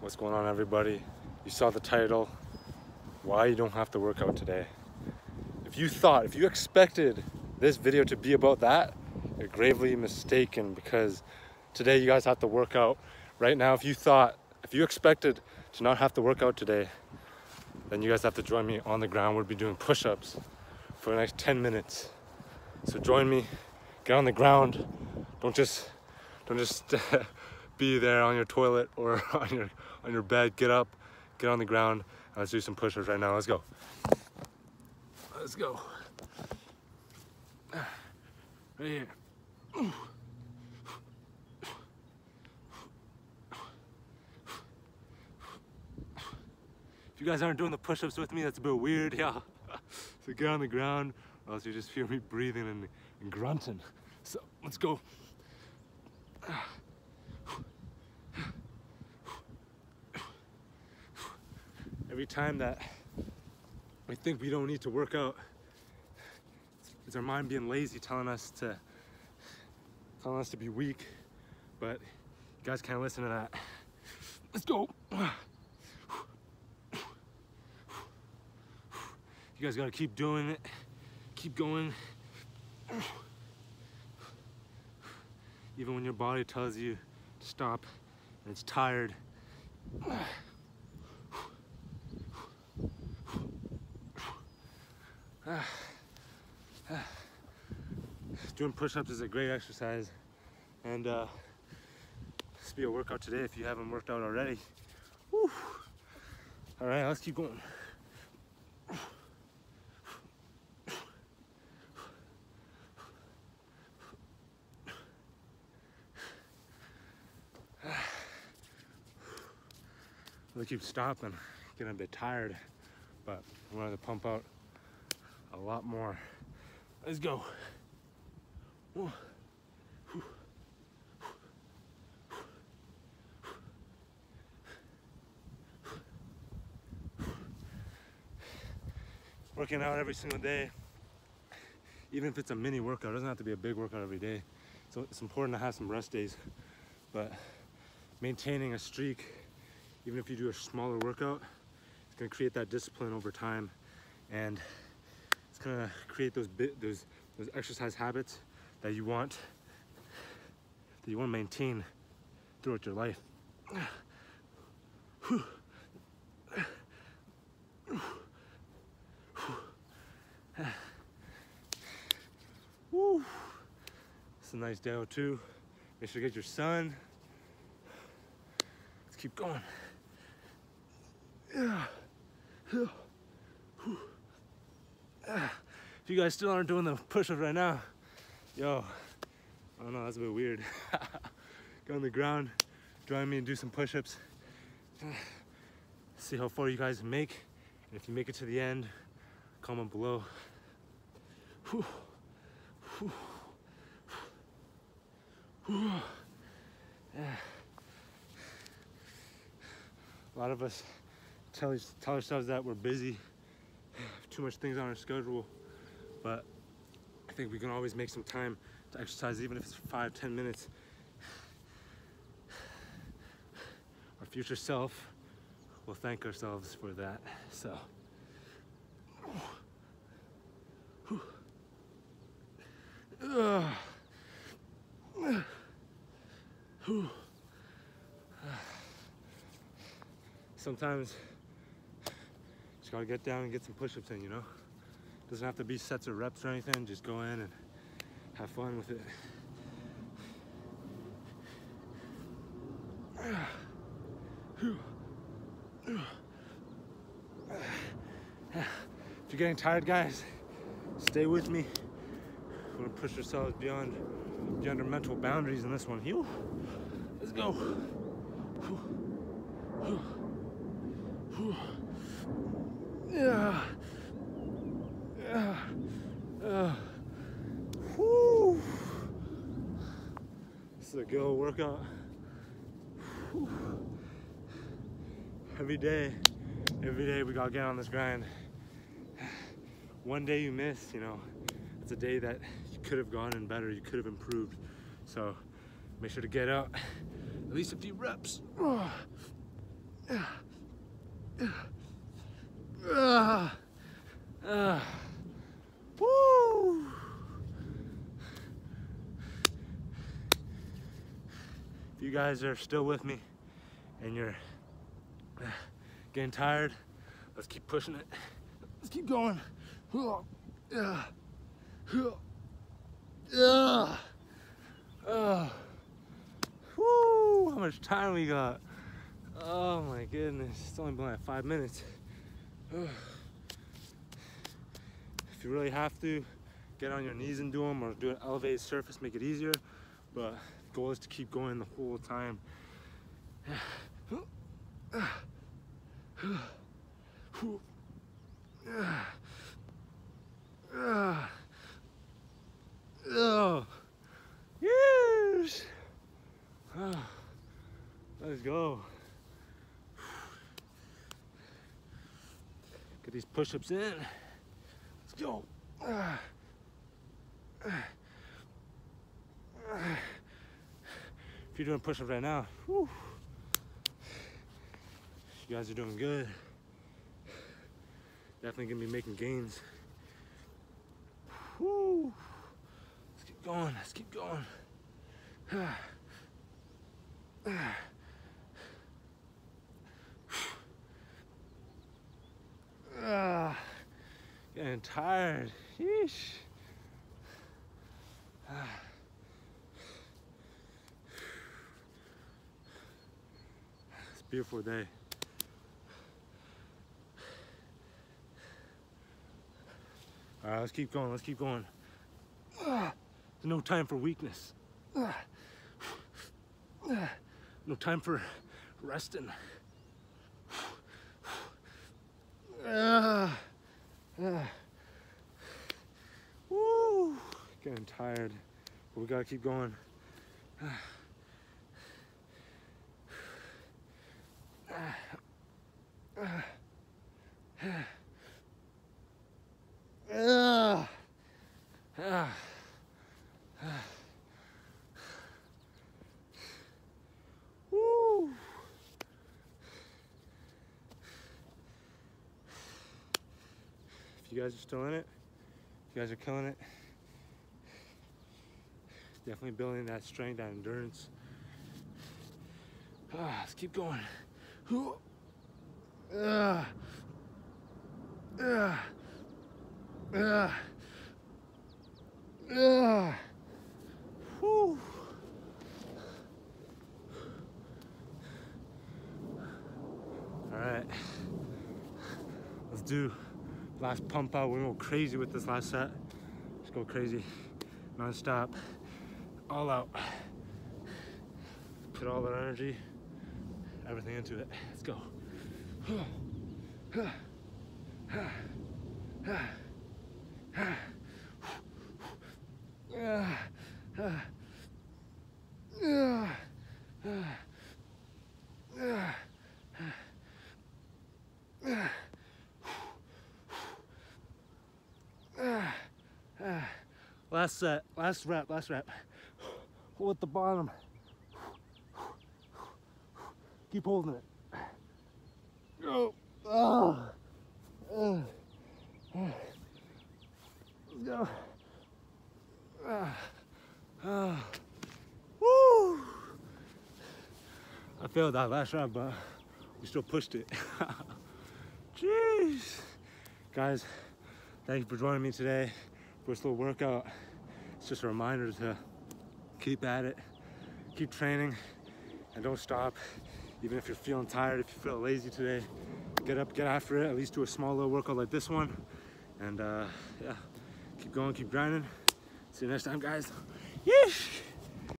What's going on everybody? You saw the title, why you don't have to work out today. If you thought, if you expected this video to be about that, you're gravely mistaken because today you guys have to work out. Right now, if you thought, if you expected to not have to work out today, then you guys have to join me on the ground. We'll be doing push-ups for the next 10 minutes. So join me, get on the ground. Don't just, don't just be there on your toilet or on your, on your bed. Get up, get on the ground. Let's do some push-ups right now. Let's go. Let's go. Right here. If you guys aren't doing the push-ups with me, that's a bit weird, yeah. so get on the ground, or else you just hear me breathing and, and grunting. So let's go. Every time that we think we don't need to work out, it's our mind being lazy telling us to telling us to be weak, but you guys can't listen to that. Let's go. You guys gotta keep doing it. Keep going. Even when your body tells you to stop and it's tired. Doing push-ups is a great exercise and uh, this be a workout today if you haven't worked out already. All right, let's keep going. They keep stopping, getting a bit tired, but I wanted to pump out a lot more. Let's go. Working out every single day, even if it's a mini workout, it doesn't have to be a big workout every day. So it's important to have some rest days, but maintaining a streak even if you do a smaller workout, it's gonna create that discipline over time and it's gonna create those bit those those exercise habits that you want that you want to maintain throughout your life. Woo. It's a nice day out too. Make sure to get your sun. Let's keep going. If you guys still aren't doing the push-ups right now, yo, I don't know, that's a bit weird. Go on the ground, join me and do some push-ups. See how far you guys make. And if you make it to the end, comment below. A lot of us tell, tell ourselves that we're busy, too much things on our schedule, but I think we can always make some time to exercise, even if it's five, ten minutes. Our future self will thank ourselves for that, so. Sometimes just gotta get down and get some push-ups in, you know? Doesn't have to be sets or reps or anything, just go in and have fun with it. If you're getting tired, guys, stay with me. We're gonna push ourselves beyond, beyond our mental boundaries in this one. You, let's go. Yeah. Yeah. Whew. This is a go workout. Whew. Every day, every day we gotta get on this grind. One day you miss, you know, it's a day that you could have gone in better, you could have improved. So make sure to get out at least a few reps. Guys are still with me and you're uh, getting tired, let's keep pushing it. Let's keep going. How much time we got. Oh my goodness, it's only been like five minutes. If you really have to, get on your knees and do them or do an elevated surface, make it easier. But goal is to keep going the whole time. Oh, yes. Let's go. Get these push-ups in. Let's go. If you're doing push-ups right now, whew, you guys are doing good. Definitely gonna be making gains. Whew. Let's keep going, let's keep going. Ah, getting tired. Yeesh. Beautiful day. All right, let's keep going. Let's keep going. There's no time for weakness. No time for resting. Woo! Getting tired, but we gotta keep going. Woo! If you guys are still in it, you guys are killing it. Definitely building that strength, that endurance. Ah, let's keep going. Ah. Ah. Ah. Ah. Whew. All right, let's do last pump out. We're gonna go crazy with this last set. Let's go crazy, non-stop, all out. Put all that energy, everything into it. Let's go. Last set, last rep, last rep. Pull at the bottom. Keep holding it. Go. Oh. Let's go. Uh. Woo. I failed that last round, but we still pushed it. Jeez. Guys, thank you for joining me today for this little workout. It's just a reminder to keep at it, keep training, and don't stop. Even if you're feeling tired, if you feel lazy today, get up, get after it, at least do a small little workout like this one. And uh, yeah, keep going, keep grinding. See you next time, guys. Yeesh.